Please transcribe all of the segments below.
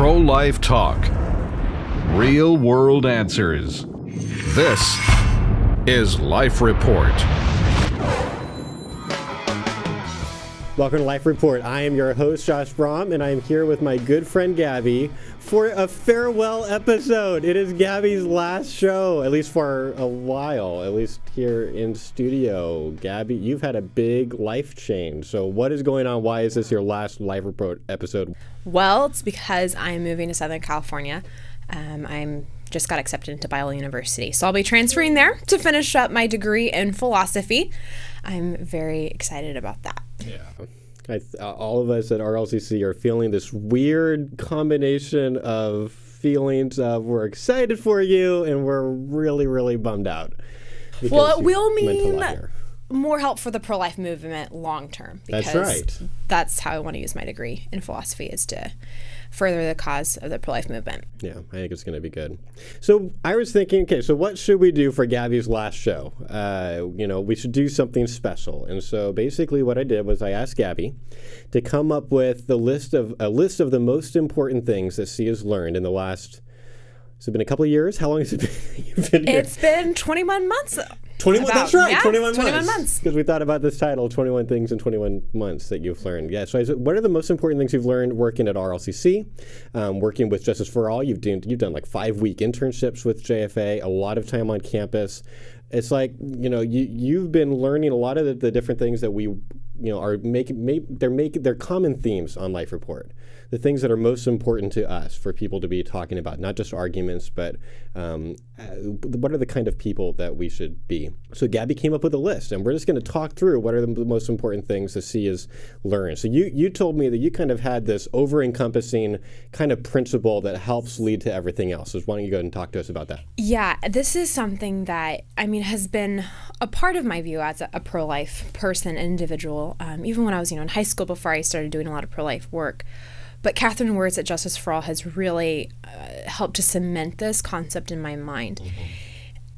Pro life talk. Real world answers. This is Life Report. Welcome to Life Report. I am your host, Josh Brahm, and I am here with my good friend Gabi for a farewell episode. It is Gabi's last show, at least for a while, at least here in studio. Gabi, you've had a big life change. So, what is going on? Why is this your last Life Report episode? Well, it's because I'm moving to Southern California. Um, I'm just got accepted into Biola University. So I'll be transferring there to finish up my degree in philosophy. I'm very excited about that. Yeah. I th- uh, all of us at RLCC are feeling this weird combination of feelings of we're excited for you and we're really, really bummed out. Well, it will mean more help for the pro life movement long term. That's right. That's how I want to use my degree in philosophy is to further the cause of the pro life movement. Yeah, I think it's going to be good. So I was thinking, okay, so what should we do for Gabi's last show? Uh, you know, we should do something special. And so basically, what I did was I asked Gabi to come up with the list of a list of the most important things that she has learned in the last. It's it been a couple of years? How long has it been? been it's been 21 months. 21 About- that's right yeah, 21, 21 months. months. because we thought about this title 21 things in 21 months that you've learned. Yeah so I what are the most important things you've learned working at rlcc um, working with justice for all you've done you've done like five week internships with jfa a lot of time on campus. It's like you know you you've been learning a lot of the, the different things that we you know are making make, they're making they're common themes on life report. The things that are most important to us for people to be talking about not just arguments but um, uh, what are the kind of people that we should be? So Gabi came up with a list and we're just going to talk through what are the most important things to see is learn. So you you told me that you kind of had this over encompassing kind of principle that helps lead to everything else. So why don't you go ahead and talk to us about that? Yeah, this is something that I mean has been a part of my view as a, a pro-life person, individual. Um, even when I was, you know, in high school before I started doing a lot of pro-life work. But Catherine Words at Justice for All has really uh, helped to cement this concept in my mind.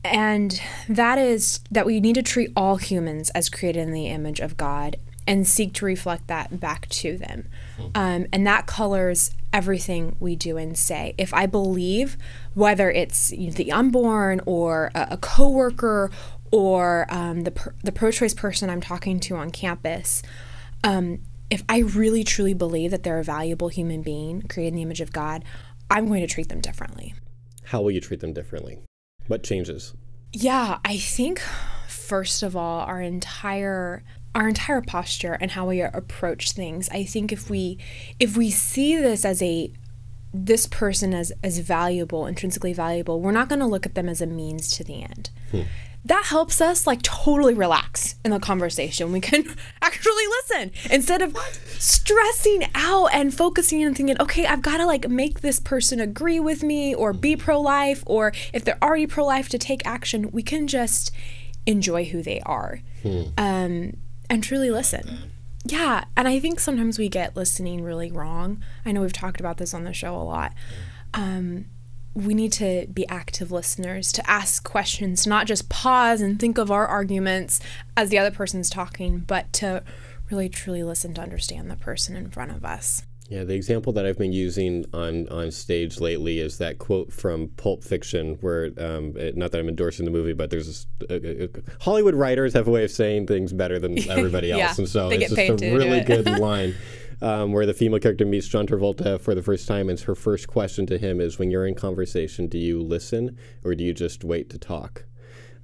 And that is that we need to treat all humans as created in the image of God and seek to reflect that back to them. Um, and that colors everything we do and say. If I believe, whether it's you know, the unborn or a, a coworker or um, the, per- the pro choice person I'm talking to on campus, um, if I really truly believe that they're a valuable human being created in the image of God, I'm going to treat them differently. how will you treat them differently what changes Yeah, I think first of all, our entire our entire posture and how we approach things. I think if we if we see this as a this person as as valuable, intrinsically valuable, we're not going to look at them as a means to the end. That helps us like totally relax in the conversation. We can actually listen instead of stressing out and focusing and thinking, okay, I've got to like make this person agree with me or be pro life, or if they're already pro life to take action. We can just enjoy who they are um, and truly listen. Yeah, and I think sometimes we get listening really wrong. I know we've talked about this on the show a lot. Um, we need to be active listeners, to ask questions, not just pause and think of our arguments as the other person's talking, but to really truly listen to understand the person in front of us. Yeah, the example that I've been using on, on stage lately is that quote from Pulp Fiction, where um, it, not that I'm endorsing the movie, but there's this, uh, uh, Hollywood writers have a way of saying things better than everybody else, Yeah, and so it's just a really good line. Um, where the female character meets John Travolta for the first time, and her first question to him is, "When you're in conversation, do you listen or do you just wait to talk?"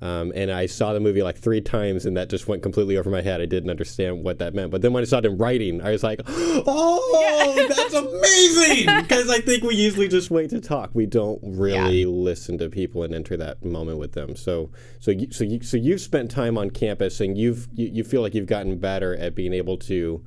Um, and I saw the movie like three times, and that just went completely over my head. I didn't understand what that meant. But then when I saw it in writing, I was like, "Oh, that's amazing!" Because I think we usually just wait to talk. We don't really listen to people and enter that moment with them. So, so, you, so, you, so you've spent time on campus, and you've you, you feel like you've gotten better at being able to.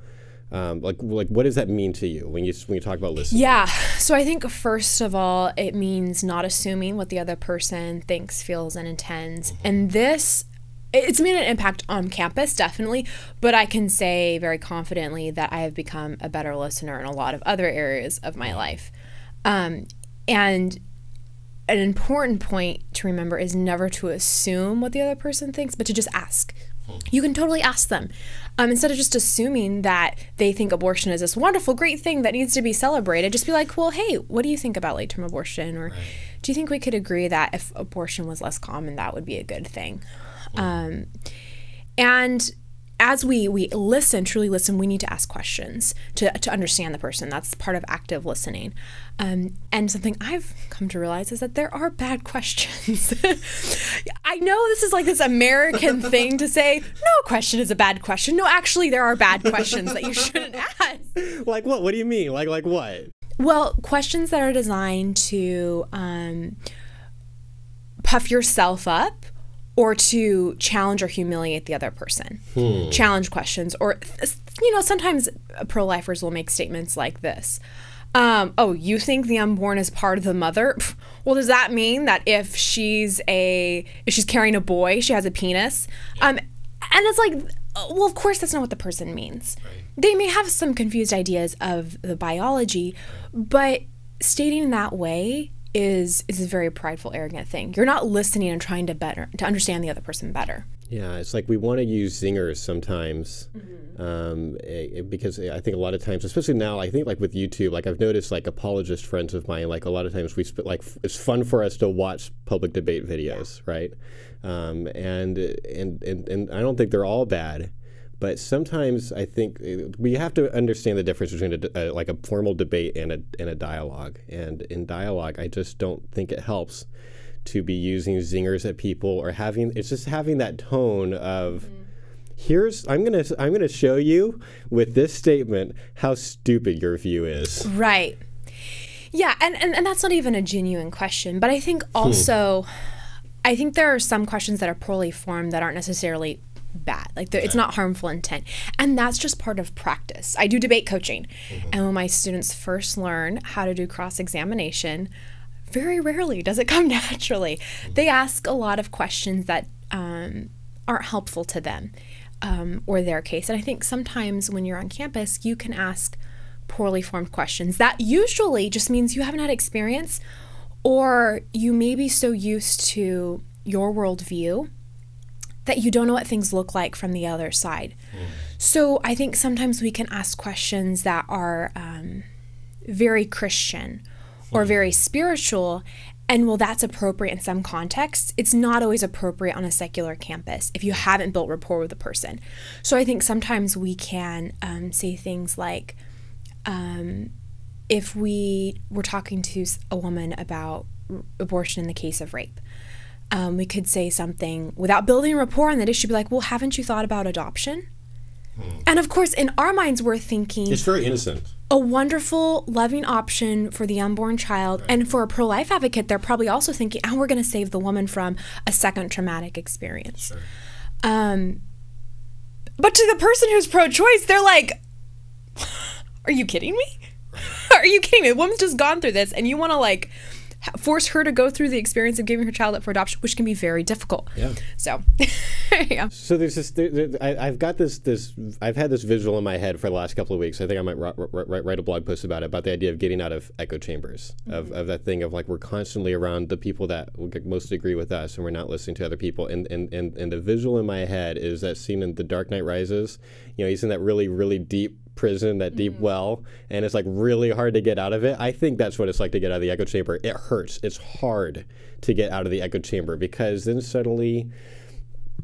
Um, like, like, what does that mean to you when you when you talk about listening? Yeah. So I think first of all, it means not assuming what the other person thinks, feels, and intends. And this, it's made an impact on campus, definitely. But I can say very confidently that I have become a better listener in a lot of other areas of my life. Um, and an important point to remember is never to assume what the other person thinks, but to just ask. You can totally ask them. Um, instead of just assuming that they think abortion is this wonderful, great thing that needs to be celebrated, just be like, well, hey, what do you think about late term abortion? Or do you think we could agree that if abortion was less common, that would be a good thing? Um, and as we we listen, truly listen, we need to ask questions to to understand the person. That's part of active listening. Um, and something I've come to realize is that there are bad questions. I know this is like this American thing to say, no question is a bad question. No, actually, there are bad questions that you shouldn't ask. Like what? What do you mean? Like like what? Well, questions that are designed to um, puff yourself up or to challenge or humiliate the other person. Challenge questions, or you know, sometimes pro-lifers will make statements like this. Um, oh, you think the unborn is part of the mother? Well, does that mean that if she's a if she's carrying a boy, she has a penis? Um, and it's like, well, of course, that's not what the person means. They may have some confused ideas of the biology, but stating that way is is a very prideful, arrogant thing. You're not listening and trying to better to understand the other person better. Yeah, it's like we want to use zingers sometimes, Mm-hmm. um, because I think a lot of times, especially now, I think like with YouTube, like I've noticed like apologist friends of mine, like a lot of times we sp- like f- it's fun for us to watch public debate videos, right? Um, and, and and and I don't think they're all bad, but sometimes I think eh, we have to understand the difference between a, a- like a formal debate and a and a dialogue. And in dialogue, I just don't think it helps to be using zingers at people or having it's just having that tone of here's I'm going to I'm going to show you with this statement how stupid your view is. Right. Yeah, and, and, and that's not even a genuine question. But I think also, I think there are some questions that are poorly formed that aren't necessarily bad. Like they're- it's not harmful intent. And that's just part of practice. I do debate coaching. And when my students first learn how to do cross examination, very rarely does it come naturally. They ask a lot of questions that um, aren't helpful to them um, or their case. And I think sometimes when you're on campus, you can ask poorly formed questions. That usually just means you haven't had experience or you may be so used to your worldview that you don't know what things look like from the other side. So I think sometimes we can ask questions that are um, very Christian or very spiritual. And while that's appropriate in some contexts, it's not always appropriate on a secular campus if you haven't built rapport with a person. So I think sometimes we can um, say things like, um, if we were talking to a woman about r- abortion in the case of rape, um, we could say something without building rapport on that issue, be like, well, haven't you thought about adoption? And of course, in our minds, we're thinking It's very innocent. a wonderful, loving option for the unborn child. And for a pro life advocate, they're probably also thinking, oh, we're going to save the woman from a second traumatic experience. Um, but to the person who's pro choice, they're like, are you kidding me? Are you kidding me? The woman's just gone through this, and you want to like force her to go through the experience of giving her child up for adoption, which can be very difficult. Yeah. So, yeah. So there's this. There, there, I, I've got this. This. I've had this visual in my head for the last couple of weeks. I think I might write, write, write a blog post about it. About the idea of getting out of echo chambers. Of, mm-hmm. of that thing of like we're constantly around the people that will get- most agree with us, and we're not listening to other people. And and, and and the visual in my head is that scene in The Dark Knight Rises. You know, he's in that really really deep prison, that deep mm-hmm. well, and it's like really hard to get out of it. I think that's what it's like to get out of the echo chamber. It hurts. It's hard to get out of the echo chamber because then suddenly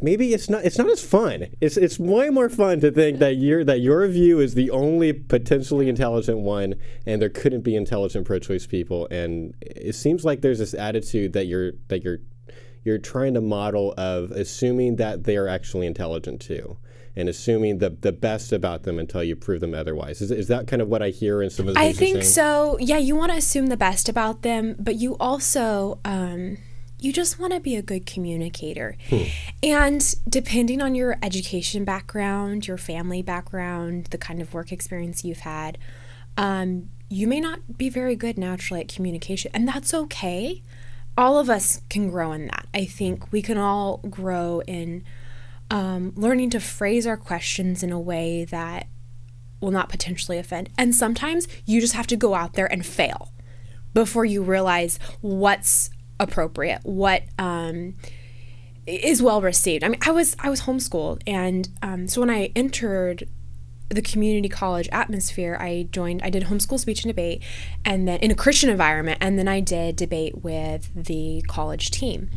maybe it's not it's not as fun. It's it's way more fun to think that your that your view is the only potentially intelligent one and there couldn't be intelligent pro-choice people and it seems like there's this attitude that you're that you're you're trying to model of assuming that they are actually intelligent too and assuming the the best about them until you prove them otherwise. Is, is that kind of what I hear in some of the I think so. Yeah, you want to assume the best about them, but you also um, you just want to be a good communicator. And depending on your education background, your family background, the kind of work experience you've had, um, you may not be very good naturally at communication, and that's okay. All of us can grow in that. I think we can all grow in um, learning to phrase our questions in a way that will not potentially offend. And sometimes you just have to go out there and fail before you realize what's appropriate, what um, is well received. I mean, I was I was homeschooled, and um, so when I entered the community college atmosphere, I joined. I did homeschool speech and debate, and then in a Christian environment, and then I did debate with the college team.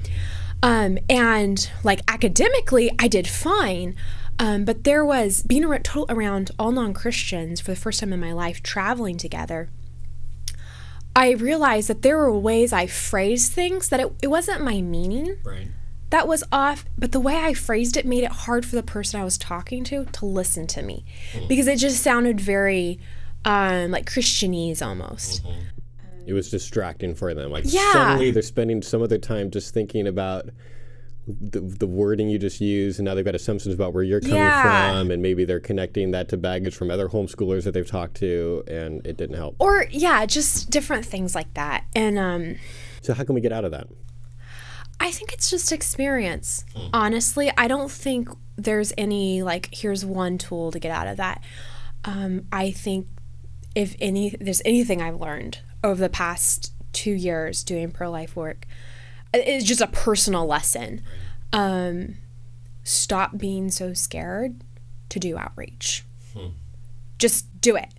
Um, and like academically, I did fine. Um, but there was being around, around all non Christians for the first time in my life, traveling together. I realized that there were ways I phrased things that it, it wasn't my meaning. Right. That was off, but the way I phrased it made it hard for the person I was talking to to listen to me because it just sounded very um, like Christianese almost. It was distracting for them. Like Yeah. suddenly they're spending some of their time just thinking about the, the wording you just used, and now they've got assumptions about where you're coming Yeah. from, and maybe they're connecting that to baggage from other homeschoolers that they've talked to, and it didn't help. Or yeah, just different things like that. And um, So how can we get out of that? I think it's just experience. Honestly, I don't think there's any like here's one tool to get out of that. Um, I think if any there's anything I've learned over the past two years doing pro life work, it's just a personal lesson. Um, stop being so scared to do outreach. Just do it.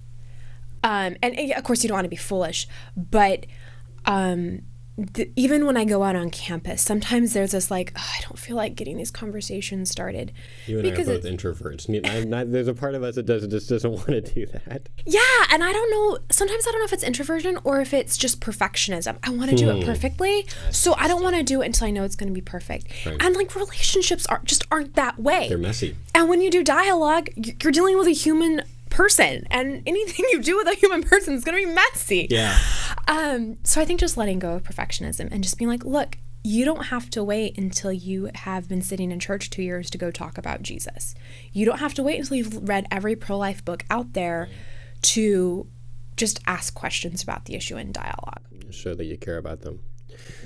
Um, and, and of course, you don't want to be foolish, but um, th- even when I go out on campus, sometimes there's this like, "Ugh, I don't feel like getting these conversations started. You and Because I are both introverts. I'm not- there's a part of us that does, just doesn't want to do that. Yeah, and I don't know. Sometimes I don't know if it's introversion or if it's just perfectionism. I want to do Hmm. it perfectly, so I don't want to do it until I know it's going to be perfect. And like relationships are just aren't that way. They're messy. And when you do dialogue, you're dealing with a human person, and anything you do with a human person is going to be messy. Yeah. Um, so I think just letting go of perfectionism and just being like, look, you don't have to wait until you have been sitting in church two years to go talk about Jesus. You don't have to wait until you've read every pro life book out there to just ask questions about the issue in dialogue. show that you care about them.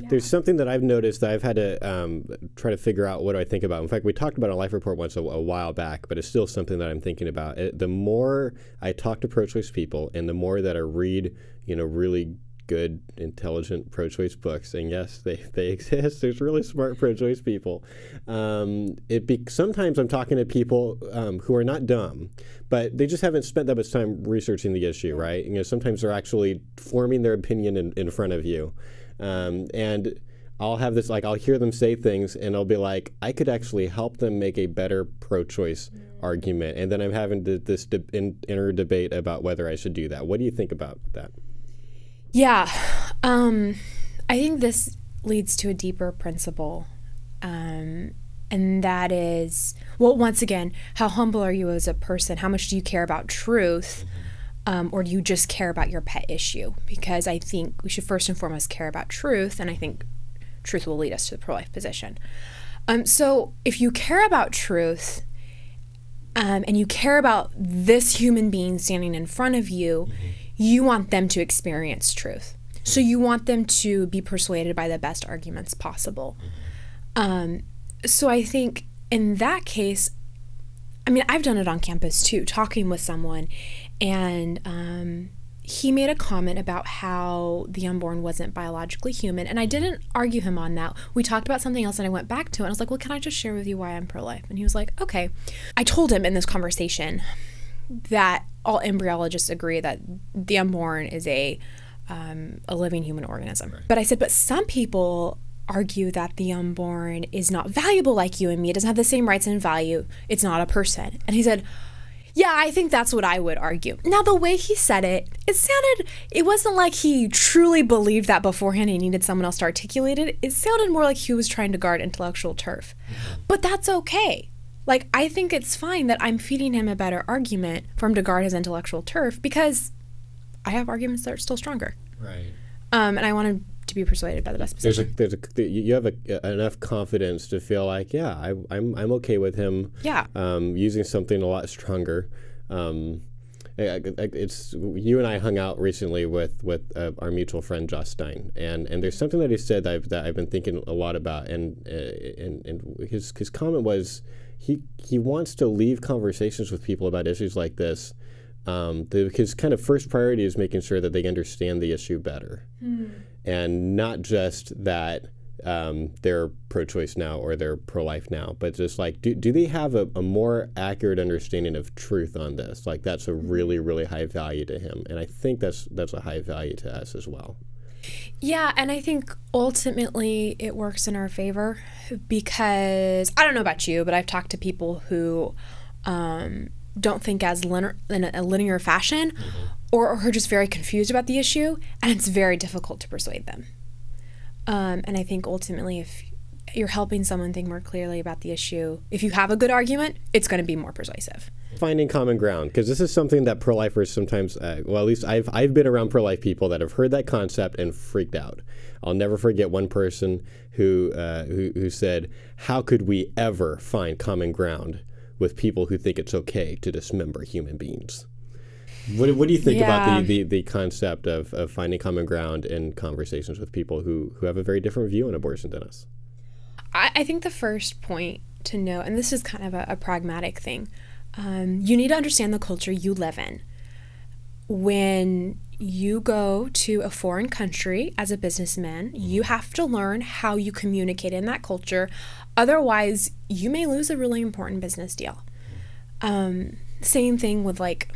There's something that I've noticed that I've had to um, try to figure out what do I think about. In fact, we talked about a Life Report once a, a while back, but it's still something that I'm thinking about. It, the more I talk to pro-choice people, and the more that I read, you know, really good, intelligent pro-choice books, and yes, they, they exist. There's really smart pro-choice people. Um, it be, sometimes I'm talking to people um, who are not dumb, but they just haven't spent that much time researching the issue, right? You know, sometimes they're actually forming their opinion in, in front of you. Um, and I'll have this like I'll hear them say things and I'll be like I could actually help them make a better pro-choice argument and then I'm having th- this de- in, inner debate about whether I should do that. What do you think about that? Yeah. Um, I think this leads to a deeper principle. Um, and that is, well, once again, how humble are you as a person? How much do you care about truth? Um, or do you just care about your pet issue? Because I think we should first and foremost care about truth. And I think truth will lead us to the pro life position. Um, so if you care about truth, um, and you care about this human being standing in front of you, you want them to experience truth. So you want them to be persuaded by the best arguments possible. Um, so I think in that case, I mean, I've done it on campus too, talking with someone, and um, he made a comment about how the unborn wasn't biologically human, and I didn't argue him on that. We talked about something else, and I went back to it. And I was like, "Well, can I just share with you why I'm pro-life?" And he was like, "Okay." I told him in this conversation that all embryologists agree that the unborn is a um, a living human organism. But I said, but some people argue that the unborn is not valuable like you and me. It doesn't have the same rights and value. It's not a person. And he said, yeah, I think that's what I would argue. Now, the way he said it, it sounded, it wasn't like he truly believed that beforehand he needed someone else to articulate it. It sounded more like he was trying to guard intellectual turf. But that's okay. Like, I think it's fine that I'm feeding him a better argument for him to guard his intellectual turf because I have arguments that are still stronger. Right. Um, and I want him to be persuaded by the best position. There's a there's a you have a, enough confidence to feel like yeah I, I'm I'm okay with him Yeah. um, using something a lot stronger. Um, I- I- it's you and I hung out recently with with uh, our mutual friend Josh Stein, and and there's something that he said that I've, that I've been thinking a lot about, and uh, and and his his comment was he he wants to leave conversations with people about issues like this. Um, the, his kind of first priority is making sure that they understand the issue better, and not just that um, they're pro-choice now or they're pro-life now, but just like, do, do they have a, a, more accurate understanding of truth on this? Like, that's a really, really high value to him, and I think that's that's a high value to us as well. Yeah, and I think ultimately it works in our favor because I don't know about you, but I've talked to people who um, don't think as linear, in a linear fashion mm-hmm. or, are just very confused about the issue, and it's very difficult to persuade them. Um, and I think ultimately, if you're helping someone think more clearly about the issue, if you have a good argument, it's going to be more persuasive. Finding common ground, because this is something that pro-lifers sometimes, uh, well, at least I've I've been around pro-life people that have heard that concept and freaked out. I'll never forget one person who uh, who, who said, "How could we ever find common ground with people who think it's okay to dismember human beings?" What, what do you think yeah. about the, the, the concept of, of finding common ground in conversations with people who, who have a very different view on abortion than us? I, I think the first point to know, and this is kind of a, a pragmatic thing, um, you need to understand the culture you live in. When you go to a foreign country as a businessman, you have to learn how you communicate in that culture. Otherwise, you may lose a really important business deal. Um, same thing with like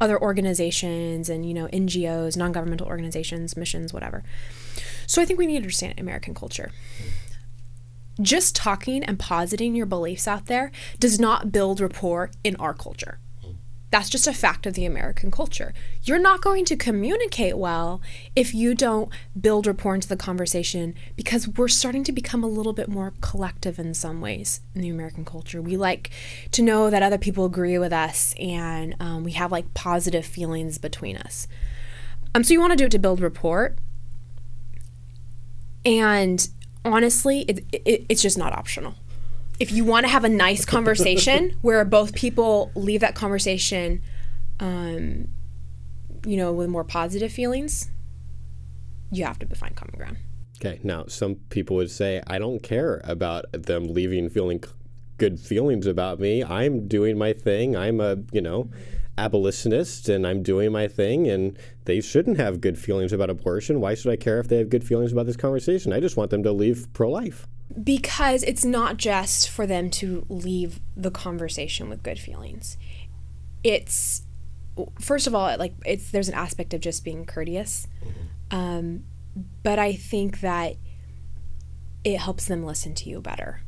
other organizations and you know NGOs, non-governmental organizations, missions, whatever. So I think we need to understand American culture. Just talking and positing your beliefs out there does not build rapport in our culture. That's just a fact of the American culture. You're not going to communicate well if you don't build rapport into the conversation because we're starting to become a little bit more collective in some ways in the American culture. We like to know that other people agree with us and um, we have like positive feelings between us. Um, so you want to do it to build rapport. And honestly, it, it, it's just not optional if you want to have a nice conversation where both people leave that conversation, um, you know, with more positive feelings, you have to find common ground. Okay. Now, some people would say, I don't care about them leaving feeling good feelings about me. I'm doing my thing. I'm a, you know, abolitionist and I'm doing my thing and they shouldn't have good feelings about abortion. Why should I care if they have good feelings about this conversation? I just want them to leave pro life because it's not just for them to leave the conversation with good feelings. It's first of all, like it's there's an aspect of just being courteous, mm-hmm. um, but I think that it helps them listen to you better.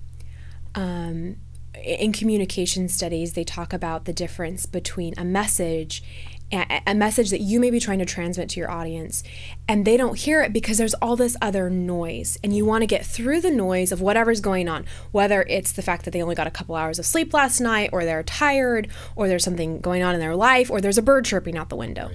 Um, in communication studies, they talk about the difference between a message a message that you may be trying to transmit to your audience and they don't hear it because there's all this other noise and you want to get through the noise of whatever's going on whether it's the fact that they only got a couple hours of sleep last night or they're tired or there's something going on in their life or there's a bird chirping out the window.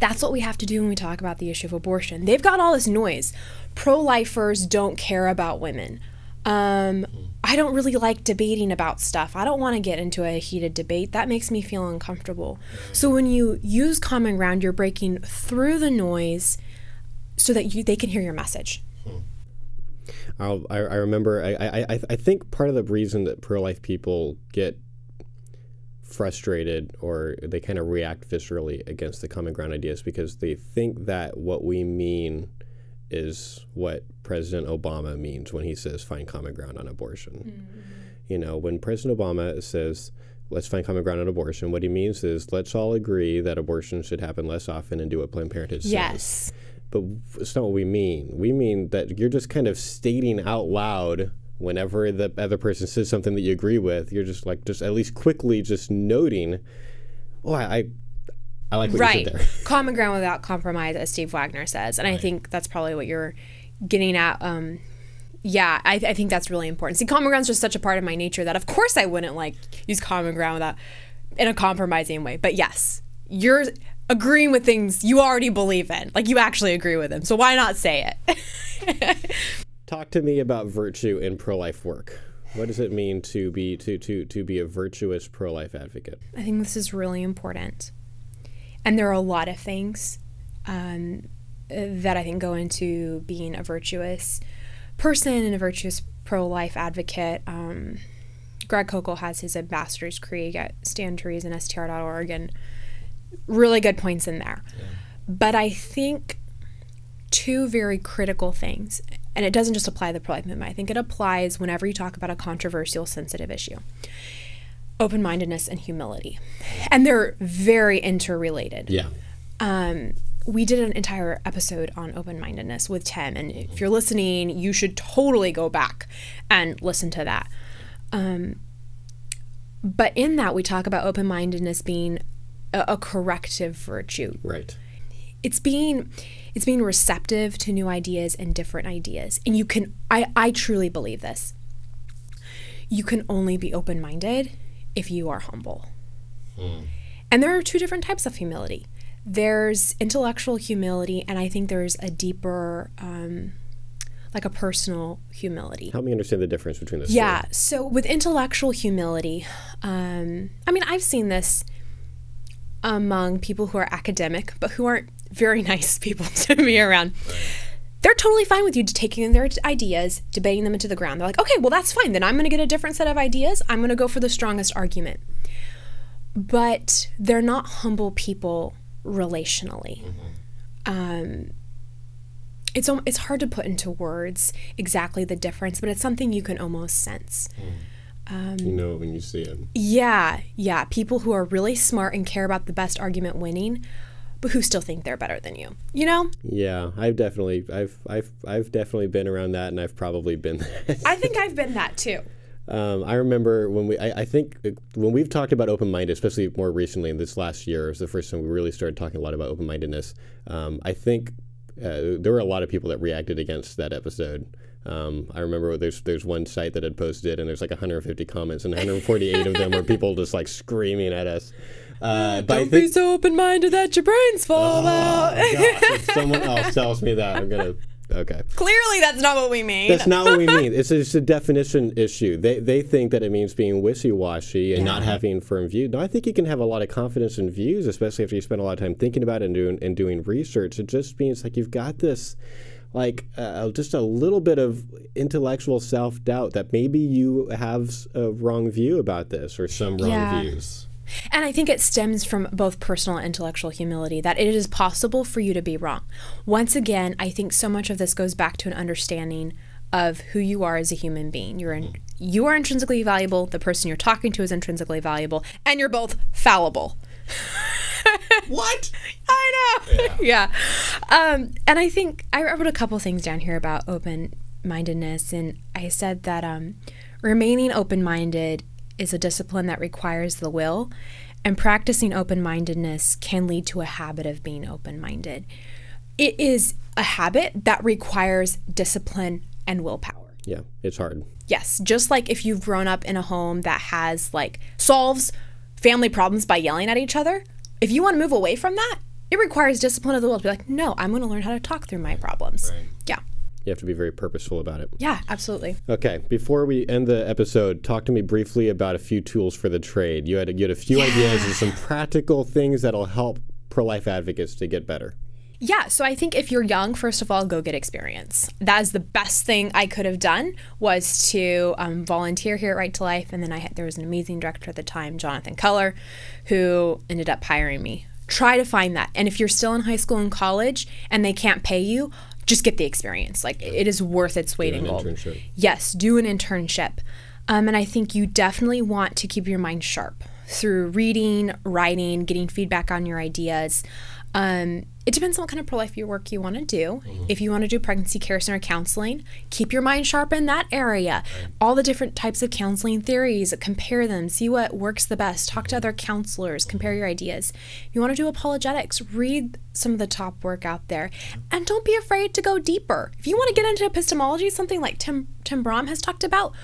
That's what we have to do when we talk about the issue of abortion. They've got all this noise. Pro-lifers don't care about women um, I don't really like debating about stuff. I don't want to get into a heated debate. That makes me feel uncomfortable. So when you use common ground, you're breaking through the noise so that you they can hear your message. I, I remember, I, I, I think part of the reason that pro life people get frustrated or they kind of react viscerally against the common ground idea is because they think that what we mean is what President Obama means when he says find common ground on abortion. Mm-hmm. You know, when President Obama says let's find common ground on abortion, what he means is let's all agree that abortion should happen less often and do what Planned Parenthood says. Yes. But it's not what we mean. We mean that you're just kind of stating out loud whenever the other person says something that you agree with, you're just like just at least quickly just noting, oh, I, I I like what right. you said there. Common ground without compromise, as Steve Wagner says, and right. I think that's probably what you're getting at. Um, yeah, I, I, think that's really important. See, common ground is just such a part of my nature that, of course, I wouldn't like use common ground without in a compromising way. But yes, you're agreeing with things you already believe in, like you actually agree with them. So why not say it? Talk to me about virtue in pro-life work. What does it mean to be to to to be a virtuous pro-life advocate? I think this is really important. And there are a lot of things um, that I think go into being a virtuous person and a virtuous pro life advocate. Um, Greg Koukl has his ambassador's creed at Stand to Reason and STR.org, and really good points in there. Yeah. But I think two very critical things and it doesn't just apply to the pro life movement, I think it applies whenever you talk about a controversial, sensitive issue open mindedness and humility. And they're very interrelated. Yeah. Um, we did an entire episode on open mindedness with Tim. And if you're listening, you should totally go back and listen to that. Um, but in that, we talk about open mindedness being a, a corrective virtue. Right. It's being it's being receptive to new ideas and different ideas. And you can I, I truly believe this. You can only be open minded if you are humble. And there are two different types of humility. There's intellectual humility, and I think there's a deeper, um, like a personal humility. Help me understand the difference between those. Yeah. So with intellectual humility, um, I mean, I've seen this among people who are academic, but who aren't very nice people to be around. They're totally fine with you taking their ideas, debating them into the ground. They're like, okay, well, that's fine. Then I'm going to get a different set of ideas. I'm going to go for the strongest argument. But they're not humble people relationally. Mm-hmm. Um, it's it's hard to put into words exactly the difference, but it's something you can almost sense. Mm. Um, you know when you see it. Yeah, yeah. People who are really smart and care about the best argument winning, but who still think they're better than you. You know? Yeah, I've definitely, I've, I've, I've definitely been around that, and I've probably been that. I think I've been that too. Um, I remember when we, I, I think uh, when we've talked about open minded, especially more recently in this last year, it was the first time we really started talking a lot about open mindedness. Um, I think uh, there were a lot of people that reacted against that episode. Um, I remember there's there's one site that had posted it, and there's like 150 comments, and 148 of them were people just like screaming at us. Uh, but I think, so open minded that your brains fall out. oh, gosh, if someone else tells me that, I'm gonna. Okay. Clearly, that's not what we mean. That's not what we mean. It's just a definition issue. They, they think that it means being wishy washy and not having firm views. No, I think you can have a lot of confidence in views, especially after you spend a lot of time thinking about it and doing and doing research. It just means like you've got this, like uh, just a little bit of intellectual self doubt that maybe you have a wrong view about this or some wrong Yeah. views. And I think it stems from both personal and intellectual humility that it is possible for you to be wrong. Once again, I think so much of this goes back to an understanding of who you are as a human being. You're in, you are intrinsically valuable, the person you're talking to is intrinsically valuable, and you're both fallible. What? I know. Yeah. Um, and I think I wrote a couple things down here about open mindedness, and I said that um, remaining open minded is a discipline that requires the will, and practicing open mindedness can lead to a habit of being open minded. It is a habit that requires discipline and willpower. Yeah, it's hard. Yes, just like if you've grown up in a home that has like solves family problems by yelling at each other, if you want to move away from that, it requires discipline of the will to be like, no, I'm going to learn how to talk through my problems. Yeah. You have to be very purposeful about it. Yeah, absolutely. Okay, before we end the episode, talk to me briefly about a few tools for the trade. You had you had a few ideas and some practical things that'll help pro-life advocates to get better. Yeah, so I think if you're young, first of all, go get experience. That is the best thing I could have done was to um, volunteer here at Right to Life, and then I had there was an amazing director at the time, Jonathan Culler, who ended up hiring me. Try to find that, and if you're still in high school and college and they can't pay you, just get the experience. Like it is worth its weight in gold. internship. Yes, do an internship. Um, and I think you definitely want to keep your mind sharp through reading, writing, getting feedback on your ideas. Um, it depends on what kind of pro life your work you want to do. Mm-hmm. If you want to do pregnancy care center counseling, keep your mind sharp in that area. All the different types of counseling theories, compare them, see what works the best. Talk to mm-hmm. other counselors, compare your ideas. If you want to do apologetics, read some of the top work out there, mm-hmm. and don't be afraid to go deeper. If you want to get into epistemology, something like Tim Tim Brahm has talked about,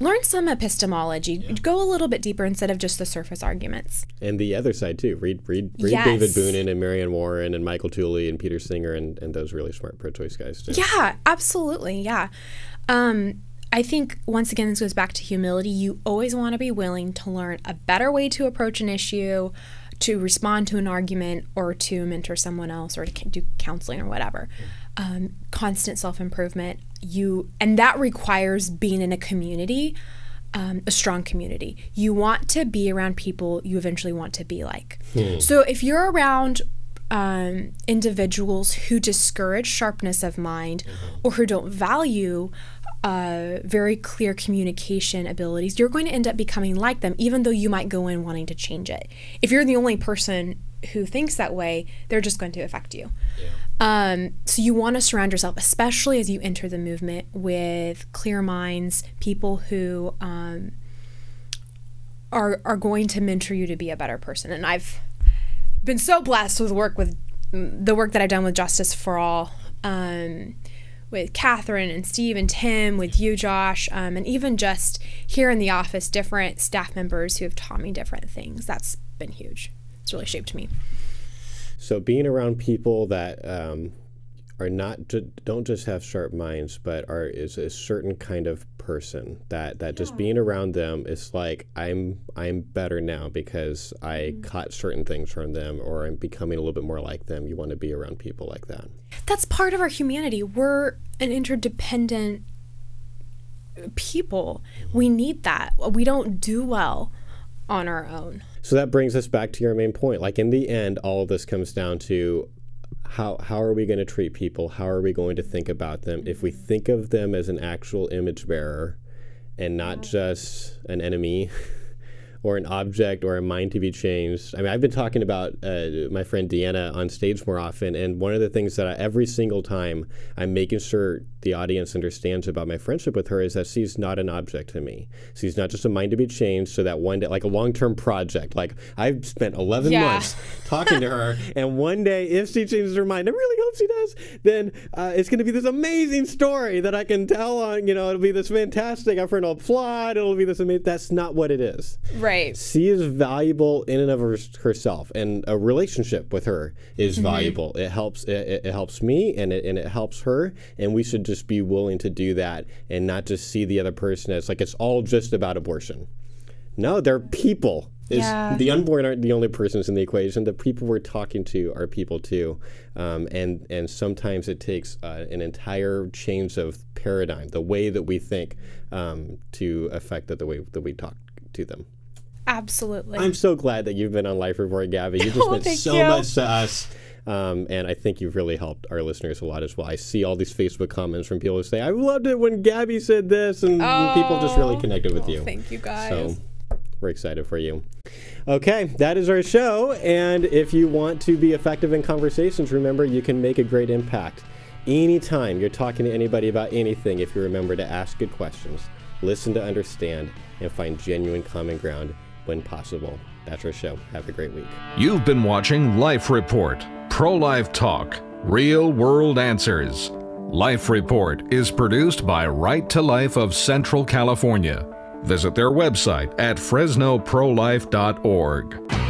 learn some epistemology. Go a little bit deeper instead of just the surface arguments. And the other side too. Read read read Yes. David Boonin and Mary Anne Warren and Michael Tooley and Peter Singer and, and those really smart pro-choice guys too. Yeah, absolutely. Yeah. Um, I think once again, this goes back to humility. You always want to be willing to learn a better way to approach an issue, to respond to an argument, or to mentor someone else, or to do counseling or whatever. Um, constant self improvement. You and that requires being in a community, um, a strong community. You want to be around people you eventually want to be like. So if you're around um, individuals who discourage sharpness of mind or who don't value uh, very clear communication abilities, you're going to end up becoming like them, even though you might go in wanting to change it. If you're the only person who thinks that way, they're just going to affect you. Yeah. Um, so you want to surround yourself, especially as you enter the movement, with clear minds, people who um, are are going to mentor you to be a better person. And I've been so blessed with work with the work that I've done with Justice for All. Um, with Catherine and Steve and Tim, with you, Josh, um, and even just here in the office, different staff members who have taught me different things. That's been huge. It's really shaped me. So being around people that um, are not don't just have sharp minds, but are is a certain kind of person that that yeah. just being around them is like I'm I'm better now because I mm. caught certain things from them, or I'm becoming a little bit more like them. You want to be around people like that. That's part of our humanity. We're an interdependent people. We need that. We don't do well on our own. So that brings us back to your main point. Like in the end, all of this comes down to how how are we going to treat people? How are we going to think about them? If we think of them as an actual image bearer and not just an enemy or an object or a mind to be changed. I mean, I've been talking about uh, my friend Deanna on stage more often, and one of the things that I, every single time I'm making sure the audience understands about my friendship with her is that she's not an object to me. She's not just a mind to be changed so that one day, like a long term project, like I've spent 11 yeah. months talking to her, and one day, if she changes her mind, I really hope she does, then uh, it's going to be this amazing story that I can tell on, you know, it'll be this fantastic, I've heard a plot, it'll be this amazing. That's not what it is. Right. She is valuable in and of herself, and a relationship with her is mm-hmm. valuable. It helps, it, it helps me and it, and it helps her, and we should just be willing to do that and not just see the other person as like it's all just about abortion. No, they're people. Yeah. The unborn aren't the only persons in the equation. The people we're talking to are people too, um, and and sometimes it takes uh, an entire change of paradigm, the way that we think, um, to affect the way that we talk to them. Absolutely. I'm so glad that you've been on Life Report, Gabi. You've just oh, meant so you. much to us. Um, and I think you've really helped our listeners a lot as well. I see all these Facebook comments from people who say, I loved it when Gabi said this, and oh, people just really connected with oh, you. Thank you, guys. So we're excited for you. Okay, that is our show. And if you want to be effective in conversations, remember you can make a great impact. Anytime you're talking to anybody about anything, if you remember to ask good questions, listen to understand, and find genuine common ground when possible. That's our show. Have a great week. You've been watching Life Report Pro Life Talk Real World Answers. Life Report is produced by Right to Life of Central California. Visit their website at fresnoprolife.org.